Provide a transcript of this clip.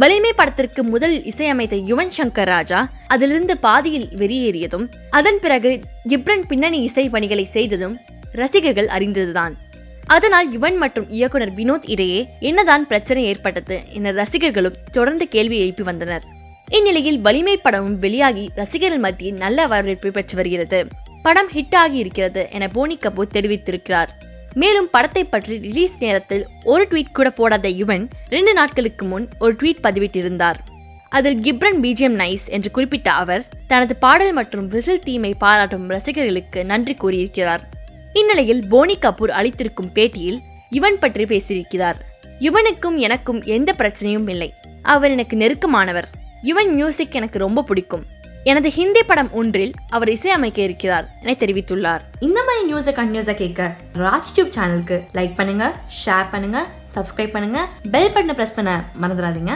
வலிமை படத்திற்கு முதல் இசையமைத்த யுவன் சங்கர் ராஜா அதிலிருந்து பாதியில் வெளியேறியதும் அதன் பிறகு ஜிப்ரன் பின்னணி இசை பணிகளை செய்ததும் ரசிகர்கள் அறிந்ததுதான். அதனால் யுவன் மற்றும் இயக்குனர் வினோத் இடையே என்னதான் பிரச்சனை ஏற்பட்டது என ரசிகர்களும் தொடர்ந்து கேள்வி எழுப்பி வந்தனர். இந்நிலையில் வலிமை படமும் வெளியாகி ரசிகர்கள் மத்தியில் நல்ல வரவேற்பை பெற்று வருகிறது. படம் ஹிட் ஆகி இருக்கிறது என போனி கபூர் தெரிவித்திருக்கிறார். மேலும் படத்தை பற்றி ரிலீஸ் நேரத்தில் ஒரு ட்வீட் கூட போடாத யுவன் ரெண்டு நாட்களுக்கு முன் ஒரு ட்வீட் பதிவிட்டிருந்தார். அதில் கிப்ரன் பிஜிஎம் நைஸ் என்று குறிப்பிட்ட அவர் தனது பாடல் மற்றும் விசில் தீமை பாராட்டும் ரசிகர்களுக்கு நன்றி கூறியிருக்கிறார். இந்நிலையில் போனி கபூர் அளித்திருக்கும் பேட்டியில் யுவன் பற்றி பேசியிருக்கிறார். யுவனுக்கும் எனக்கும் எந்த பிரச்சனையும் இல்லை. அவர் எனக்கு நெருக்கமானவர். யுவன் மியூசிக் எனக்கு ரொம்ப பிடிக்கும். எனது ஹிந்தி படம் ஒன்றில் அவர் இசையமைக்க இருக்கிறார் என தெரிவித்துள்ளார். இந்த மாதிரி நியூஸை கண்டினியூஸாக கேட்க ராஜ் டியூப் சேனலுக்கு லைக் பண்ணுங்க ஷேர் பண்ணுங்க சப்ஸ்கிரைப் பண்ணுங்க பெல் பட்டனை பிரஸ் பண்ண மறந்துடாதீங்க.